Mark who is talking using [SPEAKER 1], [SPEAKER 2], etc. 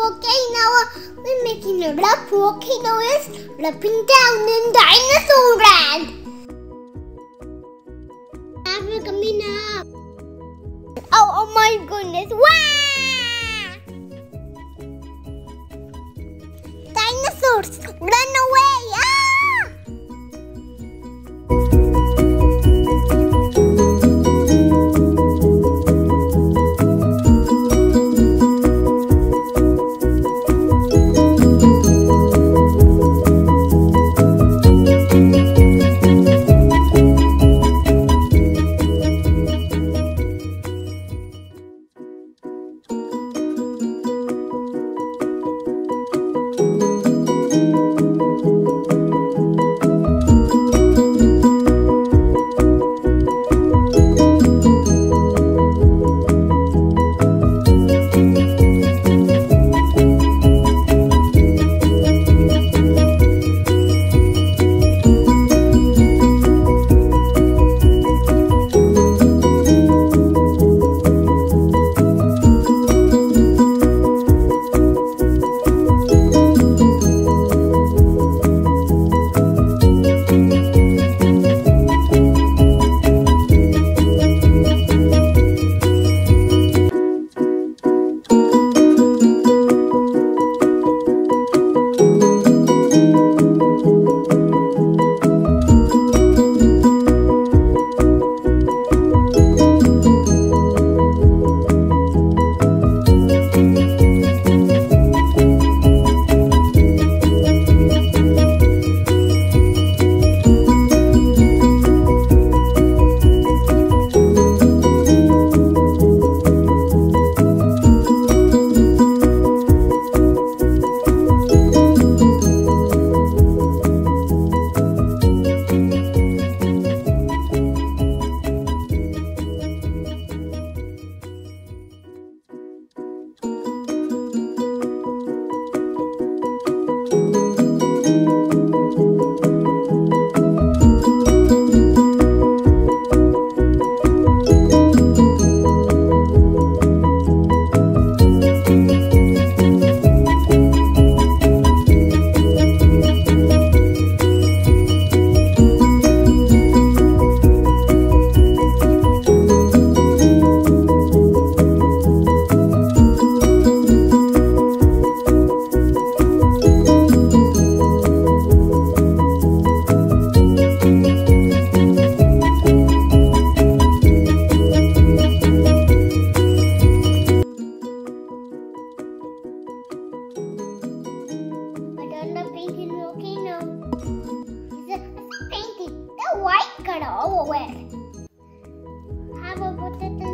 [SPEAKER 1] volcano. We're making a rough volcano is ripping down in dinosaur land. We're coming up. Oh, oh my goodness. Wow! Dinosaurs, run it. How about put